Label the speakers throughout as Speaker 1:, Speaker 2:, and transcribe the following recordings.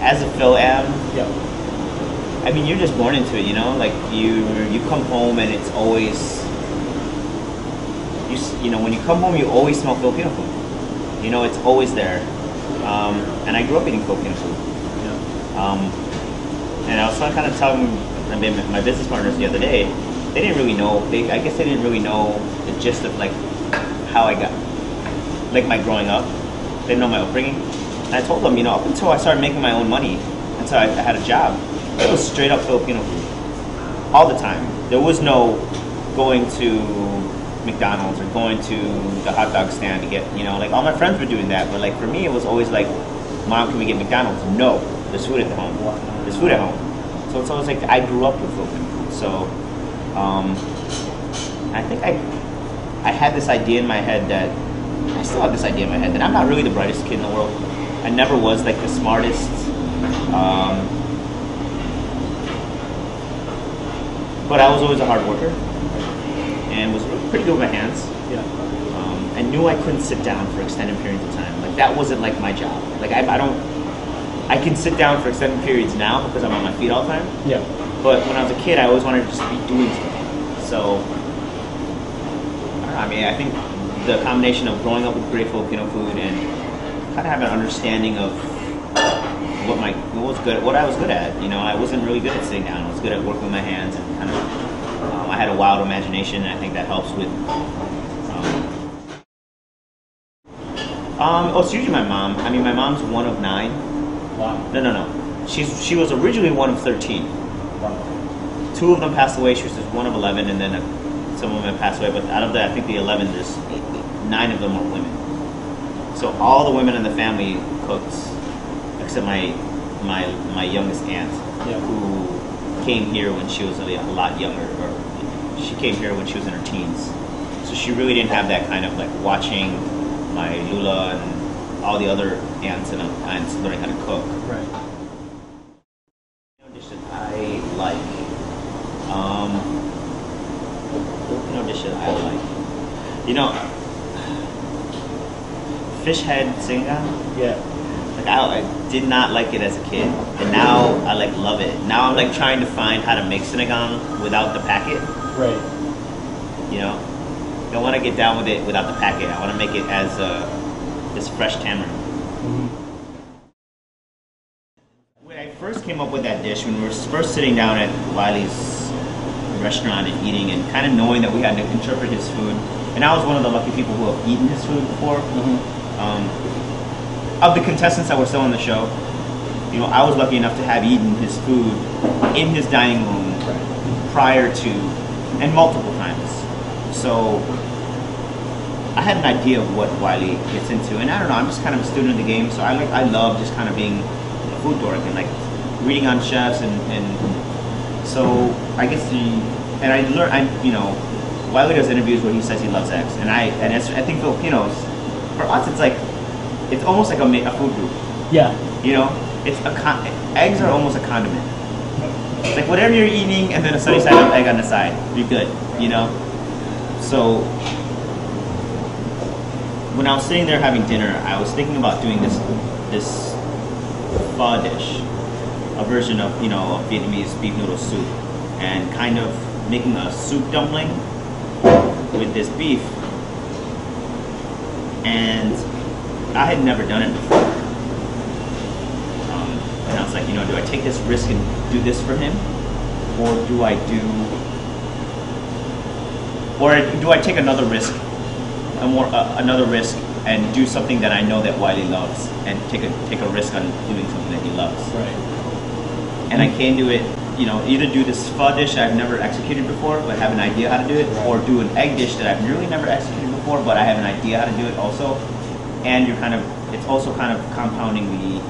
Speaker 1: As a Fil-Am,
Speaker 2: Yeah.
Speaker 1: I mean, you're just born into it, you know. Like you, you come home and it's always, you, you know, when you come home, you always smell Filipino food. You know, it's always there. Um, and I grew up eating Filipino food.
Speaker 2: Yeah.
Speaker 1: Um, and I was kind of telling my, my business partners the other day, they didn't really know. They, I guess they didn't really know the gist of like how I got, like my growing up. They didn't know my upbringing. And I told them, you know, up until I started making my own money, until I, I had a job, it was straight up Filipino food, all the time. There was no going to McDonald's or going to the hot dog stand to get, you know, like all my friends were doing that, but like for me, it was always like, Mom, can we get McDonald's? No, there's food at home. There's food at home. So it's always like I grew up with Filipino food. So um, I think I I had this idea in my head that I still have this idea in my head that I'm not really the brightest kid in the world. I never was like the smartest. Um, but I was always a hard worker and was pretty good with my hands.
Speaker 2: Yeah.
Speaker 1: Um, I knew I couldn't sit down for extended periods of time. Like that wasn't like my job. Like I, I don't. I can sit down for extended periods now because I'm on my feet all the time.
Speaker 2: Yeah.
Speaker 1: But when I was a kid, I always wanted to just be doing stuff. So, I don't know, I mean, I think the combination of growing up with great Filipino food and kind of have an understanding of what my what was good, what I was good at. You know, I wasn't really good at sitting down. I was good at working with my hands and kind of. Um, I had a wild imagination, and I think that helps with. Um, um, oh, it's usually my mom. I mean, my mom's one of nine.
Speaker 2: Wow.
Speaker 1: No, no, no. She's she was originally one of thirteen. Two of them passed away. She was just one of eleven, and then uh, some of them passed away. But out of that, I think the eleven, there's nine of them are women. So all the women in the family cooked, except my my my youngest aunt,
Speaker 2: Yeah.
Speaker 1: who came here when she was a, a lot younger, or she came here when she was in her teens. So she really didn't have that kind of like watching my Lola and all the other aunts and aunts learning how to cook.
Speaker 2: Right.
Speaker 1: Filipino dish that I like. Um, Filipino dish that I like. You know, fish head sinigang.
Speaker 2: Yeah.
Speaker 1: Like I, I did not like it as a kid, and now I like love it. Now I'm like trying to find how to make sinigang without the packet.
Speaker 2: Right.
Speaker 1: You know, I don't want to get down with it without the packet. I want to make it as uh, this fresh tamarind.
Speaker 2: Mhm.
Speaker 1: When I first came up with that dish, when we were first sitting down at Wylie's restaurant and eating, and kind of knowing that we had to interpret his food, and I was one of the lucky people who have eaten his food before.
Speaker 2: Mhm.
Speaker 1: Um, of the contestants that were still on the show, you know, I was lucky enough to have eaten his food in his dining room prior to, and multiple times. So I had an idea of what Wylie gets into, and I don't know. I'm just kind of a student of the game, so I like I love just kind of being a food dork and like reading on chefs and and so I guess the and I learn I you know Wylie does interviews where he says he loves eggs, and I and I think Filipinos for us it's like it's almost like a, a food group.
Speaker 2: Yeah.
Speaker 1: You know, it's a con- eggs are almost a condiment. It's like whatever you're eating, and then a sunny side up egg on the side, you're good. You know. So when I was sitting there having dinner, I was thinking about doing this this pho dish, a version of you know of Vietnamese beef noodle soup, and kind of making a soup dumpling with this beef. And I had never done it before. Um, and I was like, you know, do I take this risk and do this for him, or do I do, or do I take another risk, a more uh, another risk, and do something that I know that Wylie loves, and take a take a risk on doing something that he loves.
Speaker 2: Right.
Speaker 1: And I can do it, you know, either do this pho dish I've never executed before, but have an idea how to do it, or do an egg dish that I've really never executed before, but I have an idea how to do it also. And you're kind of, it's also kind of compounding the,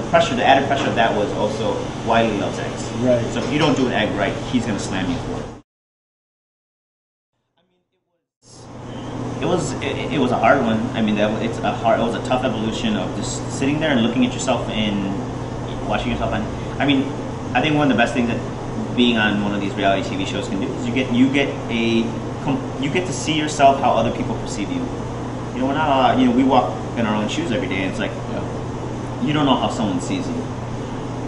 Speaker 1: the pressure, the added pressure of that was also Wylie loves eggs.
Speaker 2: Right.
Speaker 1: So if you don't do an egg right, he's gonna slam you for it. It was it, it was a hard one. I mean, that it's a hard. It was a tough evolution of just sitting there and looking at yourself and watching yourself And I mean, I think one of the best things that being on one of these reality TV shows can do is you get you get a you get to see yourself how other people perceive you. You know, we're not. Uh, you know, we walk in our own shoes every day. And it's like you don't know how someone sees you.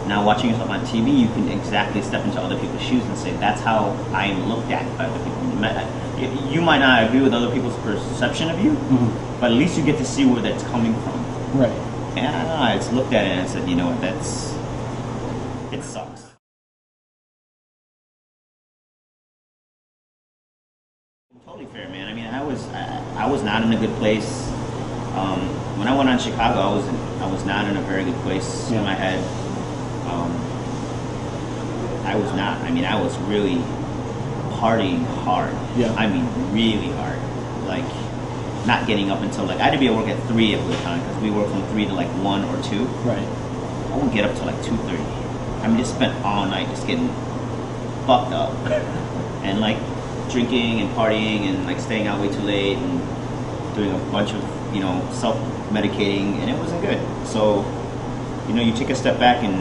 Speaker 1: Now, watching yourself on TV, you can exactly step into other people's shoes and say, "That's how I am looked at by other people." You might, you might not agree with other people's perception of you,
Speaker 2: Mhm.
Speaker 1: but at least you get to see where that's coming from.
Speaker 2: Right.
Speaker 1: And I don't know. I looked at it and I said, "You know what? That's it sucks." Totally fair, man. I mean, I was I, was not in a good place. Um, when I went on Chicago, I was in, I was not in a very good place
Speaker 2: Yeah.
Speaker 1: in my head. Um, I was not. I mean, I was really partying hard.
Speaker 2: Yeah.
Speaker 1: I mean, really hard. Like, not getting up until like I had to be at work at three at the time because we work from three to like one or two.
Speaker 2: Right.
Speaker 1: I wouldn't get up till like two thirty. I mean, just spent all night just getting fucked up and like drinking and partying and like staying out way too late and doing a bunch of you know self medicating and it wasn't good. So you know, you take a step back and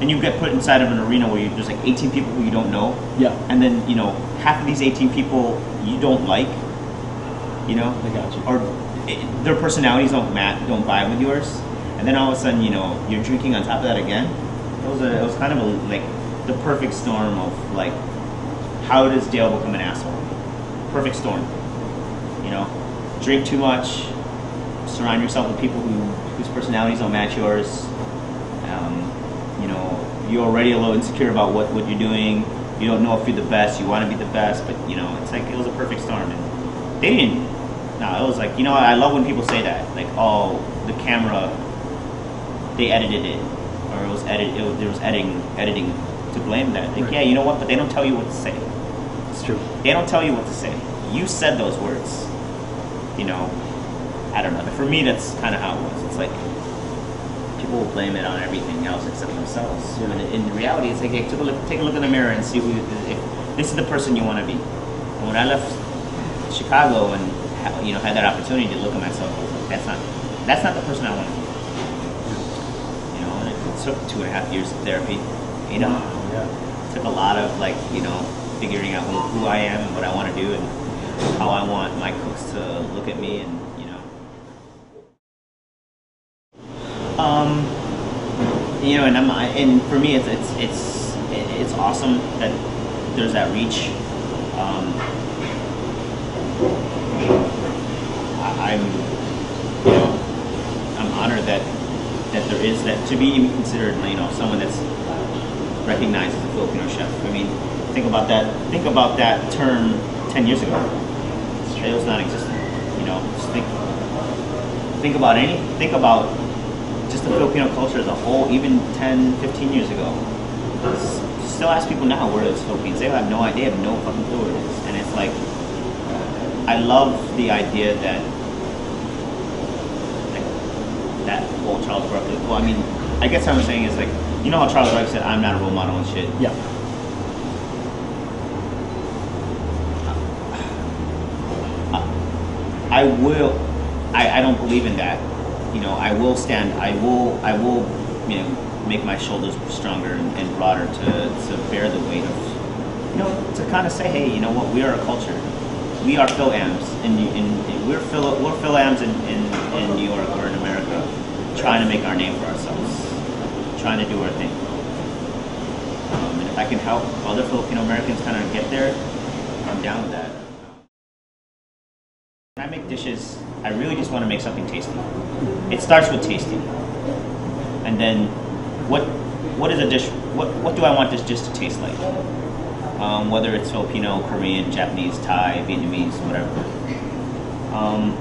Speaker 1: and you get put inside of an arena where you, there's like 18 people who you don't know,
Speaker 2: Yeah.
Speaker 1: and then you know half of these 18 people you don't like, you know,
Speaker 2: I got you.
Speaker 1: or it, their personalities don't match, don't vibe with yours, and then all of a sudden, you know, you're drinking on top of that again. It was a, it was kind of a, like the perfect storm of like, how does Dale become an asshole? Perfect storm. You know, drink too much, surround yourself with people who whose personalities don't match yours. Um, you know, you're already a little insecure about what, what you're doing. You don't know if you're the best. You want to be the best, but you know, it's like it was a perfect storm. And they didn't. No, it was like you know, I love when people say that. Like, oh, the camera, they edited it, or it was edit. It was, there was editing, editing to blame that. Like,
Speaker 2: Right.
Speaker 1: yeah, you know what? But they don't tell you what to say.
Speaker 2: It's true.
Speaker 1: They don't tell you what to say. You said those words. You know, I don't know. For me, that's kind of how it was. It's like people will blame it on everything else except themselves.
Speaker 2: Yeah.
Speaker 1: In reality, it's like hey, take a look, take a look in the mirror and see who if this is the person you want to be. And when I left Chicago and you know had that opportunity to look at myself, I was like, that's not that's not the person I want to be. You know, and it took two and a half years of therapy. You know,
Speaker 2: Yeah.
Speaker 1: took a lot of like you know figuring out who, who I am and what I want to do and how I want my cooks to look at me and you know um you know and I'm and for me it's it's it's it's awesome that there's that reach um I, I'm you know I'm honored that that there is that to be even considered you know someone that's recognized as a Filipino chef. I mean, think about that. Think about that term ten years ago. It was non-existent. You know, just think. Think about any. Think about just the Filipino culture as a whole. Even 10, 15 years ago. Still ask people now where is Philippines. They have no idea. Have no fucking clue where it is. And it's like, I love the idea that that whole Charles Barkley. Well, I mean, I guess what I'm saying is like, you know how Charles Barkley said, "I'm not a role model and shit."
Speaker 2: Yeah.
Speaker 1: I will. I, I don't believe in that. You know, I will stand. I will. I will. You know, make my shoulders stronger and, and broader to to bear the weight of. You know, to kind of say, hey, you know what? We are a culture. We are Fil-Ams, and and and we're Phil. We're Fil-Ams in, in, in New York or in America, trying to make our name for ourselves, trying to do our thing. Um, and if I can help other Filipino Americans kind of get there, I'm down with that. When I make dishes, I really just want to make something tasty. It starts with tasty, and then what what is a dish? What what do I want this dish to taste like? Um, whether it's Filipino, Korean, Japanese, Thai, Vietnamese, whatever. Um,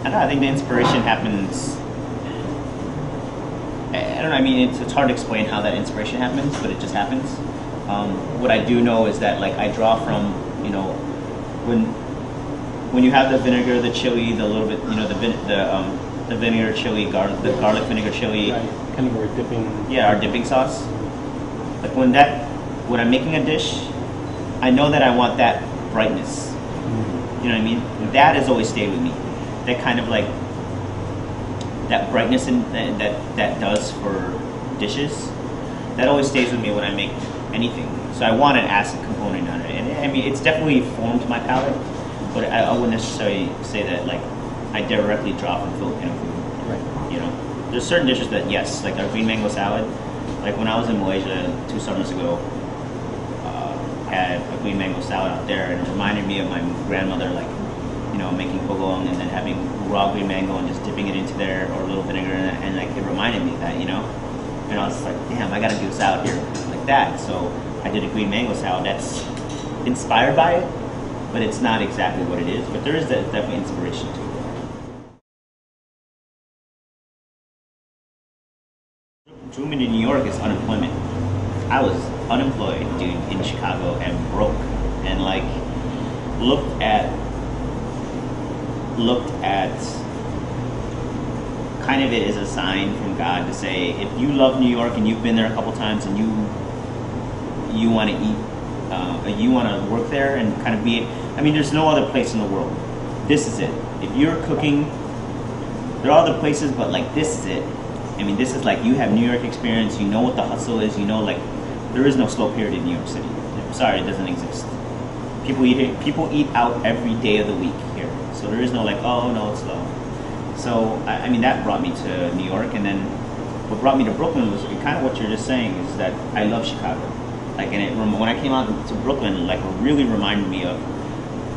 Speaker 1: I don't know. I think the inspiration happens. I don't know. I mean, it's, it's hard to explain how that inspiration happens, but it just happens. Um, what I do know is that like I draw from you know when when you have the vinegar, the chili, the little bit you know the vin- the um, the vinegar chili, garlic, the garlic vinegar chili.
Speaker 2: Right. Kind of we're dipping.
Speaker 1: Yeah, our dipping sauce. Like when that, when I'm making a dish, I know that I want that brightness.
Speaker 2: Mm.
Speaker 1: You know what I mean? That has always stayed with me. That kind of like that brightness in, that, that that does for dishes. That always stays with me when I make anything. So I want an acid component on it, and I mean it's definitely formed my palate, but I, I wouldn't necessarily say that like I directly draw from Filipino food.
Speaker 2: Right.
Speaker 1: You know, there's certain dishes that yes, like our green mango salad. Like when I was in Malaysia two summers ago, uh, had a green mango salad out there, and it reminded me of my grandmother, like you know, making bagoong and then having raw green mango and just dipping it into there or a little vinegar in it, and like it reminded me of that, you know. And I was like, damn, I gotta do a salad here like that. So I did a green mango salad that's inspired by it, but it's not exactly what it is. But there is de- definitely inspiration to it. drew me to New York is unemployment. I was unemployed, dude, in Chicago and broke, and like looked at looked at kind of it as a sign from God to say, if you love New York and you've been there a couple times and you you want to eat, uh, you want to work there and kind of be. I mean, there's no other place in the world. This is it. If you're cooking, there are other places, but like this is it. I mean, this is like you have New York experience. You know what the hustle is. You know, like there is no slow period in New York City. Sorry, it doesn't exist. People eat people eat out every day of the week here, so there is no like, oh no, it's slow. So I, I mean, that brought me to New York, and then what brought me to Brooklyn was kind of what you're just saying is that I love Chicago. Like, and it, when I came out to Brooklyn, like, it really reminded me of,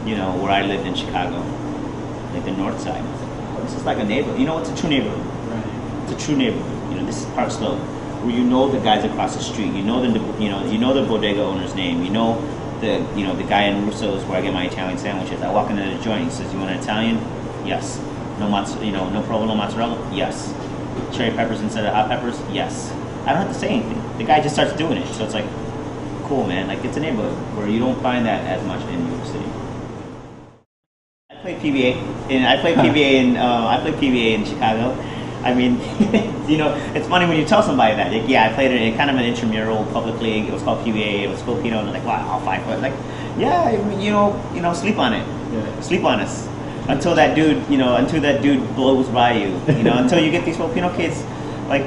Speaker 1: you know, where I lived in Chicago, like the North Side. Oh, this is like a neighborhood. You know, it's a true neighborhood.
Speaker 2: Right.
Speaker 1: It's a true neighborhood. You know, this is Park Slope, where you know the guys across the street. You know the, you know, you know the bodega owner's name. You know the, you know, the guy in Russo's where I get my Italian sandwiches. I walk into the joint. He says, "You want an Italian?" Yes. No mozz, you know, no provolone mozzarella? Yes. Cherry peppers instead of hot peppers? Yes. I don't have to say anything. The guy just starts doing it. So it's like, cool, man. Like it's a neighborhood where you don't find that as much in New York City. I played PBA, and I played PBA in uh, I played PBA in Chicago. I mean, you know, it's funny when you tell somebody that. Like, yeah, I played it in kind of an intramural public league. It was called PBA. It was Filipino, and they're like, wow, I'll fight. But like, yeah, I mean, you know, you know, sleep on it.
Speaker 2: Yeah.
Speaker 1: Sleep on us until that dude, you know, until that dude blows by you. You know, until you get these Filipino kids, like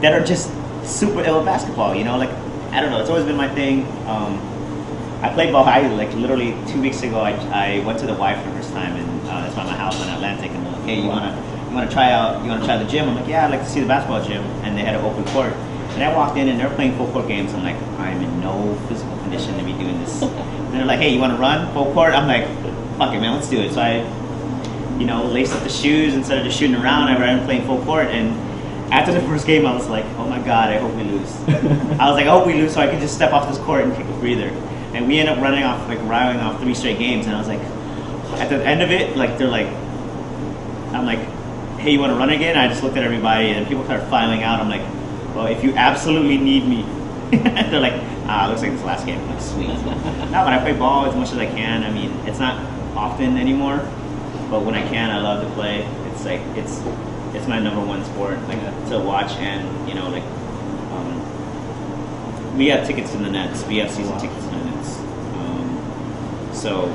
Speaker 1: that are just super ill at basketball. You know, like I don't know. It's always been my thing. Um, I played ball. I like literally two weeks ago. I, I went to the Y for the first time, and uh, that's by my house in Atlantic. And they're like, hey, you wanna you wanna try out? You wanna try the gym? I'm like, yeah, I'd like to see the basketball gym. And they had an open court. And I walked in, and they're playing full court games. I'm like, I'm in no physical condition to be doing this. and they're like, hey, you wanna run full court? I'm like, fuck it, man, let's do it. So I, you know, laced up the shoes instead of just shooting around. I ran playing full court and. After the first game, I was like, "Oh my god, I hope we lose." I was like, "I hope we lose, so I can just step off this court and take a breather." And we end up running off, like riling off three straight games. And I was like, at the end of it, like they're like, I'm like, "Hey, you want to run again?" I just looked at everybody, and people started filing out. I'm like, "Well, if you absolutely need me," they're like, "Ah, looks like this last game." I'm like, "Sweet." now, when I play ball as much as I can, I mean, it's not often anymore, but when I can, I love to play. It's like it's it's my number one sport, like to watch and you know like. Um, we have tickets in the Nets. We have season tickets in the Nets. Um, so,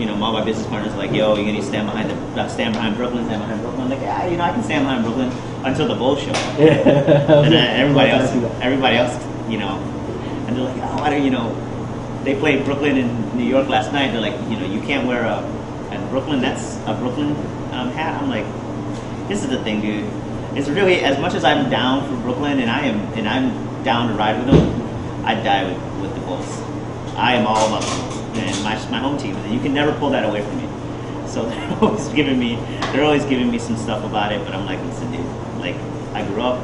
Speaker 1: you know, all my business partners are like, "Yo, you're gonna stand behind the uh, stand behind Brooklyn, stand behind Brooklyn." I'm like, yeah, you know, I can stand behind Brooklyn until the Bulls show up. And then everybody else, everybody else, you know, and they're like, "Oh, why don't you know?" They played Brooklyn and New York last night. They're like, you know, you can't wear a, a Brooklyn Nets a Brooklyn um, hat. I'm like, this is the thing, dude. It's really as much as I'm down for Brooklyn and I am and I'm down to ride with them. I die with, with the Bulls. I am all about the and my my home team. And you can never pull that away from me. So they're always giving me they're always giving me some stuff about it. But I'm like, listen, dude. Like I grew up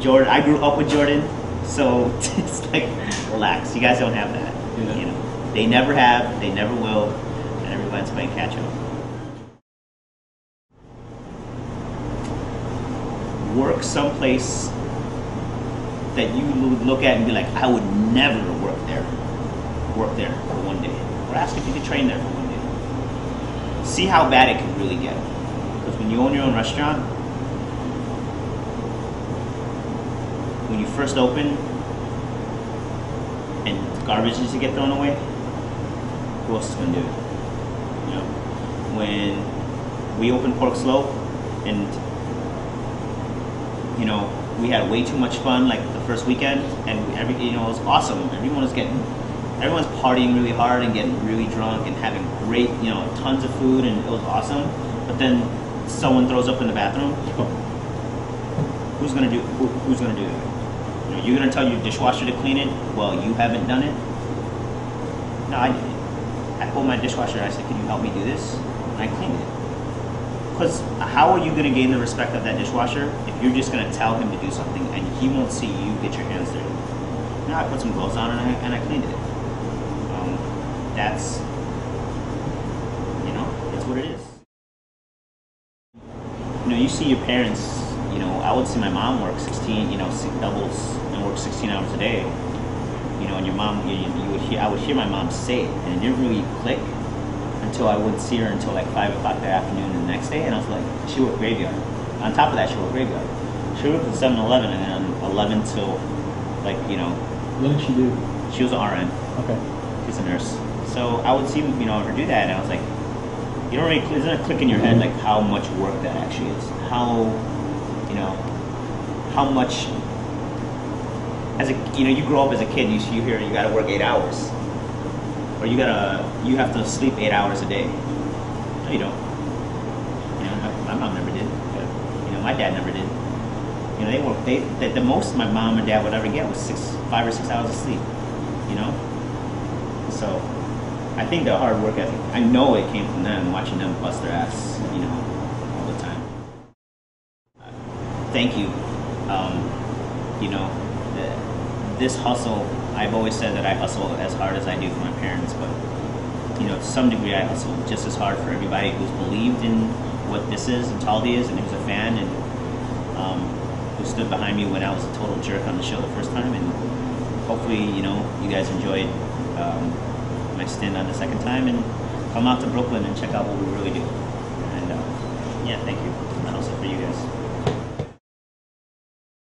Speaker 1: Jordan. I grew up with Jordan. So it's like relax. You guys don't have that.
Speaker 2: Yeah.
Speaker 1: You know, they never have. They never will. And everybody's playing catch up. work someplace that you would look at and be like, I would never work there. Work there for one day. Or ask if you could train there for one day. See how bad it could really get. Because when you own your own restaurant, when you first open and garbage needs to get thrown away, who else is gonna do it? You know, when we opened Pork Slope and you know, we had way too much fun. Like the first weekend, and every you know it was awesome. Everyone was getting, everyone's partying really hard and getting really drunk and having great you know tons of food, and it was awesome. But then someone throws up in the bathroom. Oh. Who's gonna do? Who, who's gonna do that? You know, you're gonna tell your dishwasher to clean it. Well, you haven't done it. No, I did it. I pulled my dishwasher. I said, "Can you help me do this?" And I cleaned it. Because how are you going to gain the respect of that dishwasher if you're just going to tell him to do something and he won't see you get your hands dirty? No, I put some gloves on and I, and I cleaned it. That's, you know, it's what it is. You know, you see your parents, you know, I would see my mom work 16, you know, six doubles and work 16 hours a day. You know, and your mom, you, you would hear, I would hear my mom say it and it didn't really click until I wouldn't see her until like 5 o'clock that afternoon the next day. And I was like, she worked graveyard. On top of that, she worked graveyard. She worked at 7 Eleven and then 11 till, like, you know,
Speaker 2: What did she do?
Speaker 1: she was an RN.
Speaker 2: Okay.
Speaker 1: She's a nurse. So I would see, you know, her do that, and I was like, you don't really, it doesn't click in your head like how much work that actually is. How, you know, how much, as a, you know, you grow up as a kid, you, you hear you gotta work eight hours. Or you gotta, you have to sleep eight hours a day. No, you don't. You know, my, my mom never did. You know, my dad never did. You know, they work, they, the, the most my mom and dad would ever get was six, five or six hours of sleep. You know? So, I think the hard work ethic, I know it came from them, watching them bust their ass, you know, all the time. Thank you. Um, you know, the, this hustle, I've always said that I hustle as hard as I do for my parents, but, you know, to some degree I hustle just as hard for everybody who's believed in what this is and Talde is and who's a fan and um, who stood behind me when I was a total jerk on the show the first time. And hopefully, you know, you guys enjoyed um, my stint on the second time and come out to Brooklyn and check out what we really do. And uh, yeah, thank you.